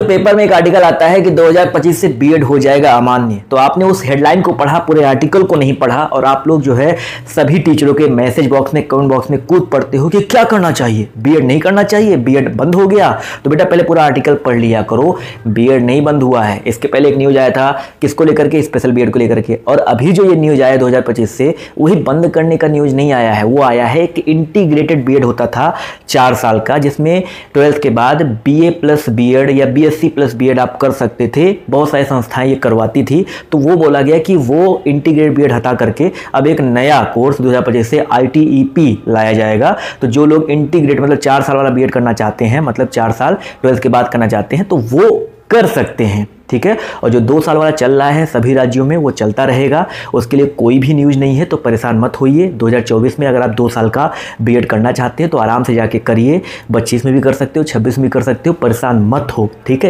Paper में एक article आता है कि 2025 से बीएड हो जाएगा अमान्य। तो आपने उस हेडलाइन को पढ़ा, पूरे आर्टिकल को नहीं पढ़ा और आप लोग जो है सभी टीचरों के मैसेज बॉक्स में कमेंट बॉक्स में कूद पड़ते हो कि क्या करना चाहिए? बीएड नहीं करना चाहिए? बीएड बंद हो गया? तो बेटा पहले पूरा आर्टिकल पढ़ लिया करो। बीएड नहीं बंद हुआ है। इसके पहले एक न्यूज़ आया था, किसको लेकर के? स्पेशल बीएड को लेकर के। और अभी जो ये न्यूज़ आया दो हज़ार पच्चीस से, वही बंद करने का न्यूज़ नहीं आया है। वो आया है कि इंटीग्रेटेड बी होता था चार साल का, जिसमें ट्वेल्थ के बाद बी प्लस बी या बी बीएससी प्लस बीएड आप कर सकते थे, बहुत सारी संस्थाएँ ये करवाती थी तो वो बोला गया कि वो इंटीग्रेट बीएड हटा करके अब एक नया कोर्स दो से आई लाया जाएगा। तो जो लोग इंटीग्रेट मतलब चार साल वाला बी करना चाहते हैं मतलब चार साल ट्वेल्थ के बाद करना चाहते हैं तो वो कर सकते हैं, ठीक है? और जो दो साल वाला चल रहा है सभी राज्यों में, वो चलता रहेगा। उसके लिए कोई भी न्यूज़ नहीं है तो परेशान मत होइए। 2024 में अगर आप दो साल का बीएड करना चाहते हैं तो आराम से जाके करिए। पच्चीस में भी कर सकते हो, छब्बीस में भी कर सकते हो, परेशान मत हो, ठीक है?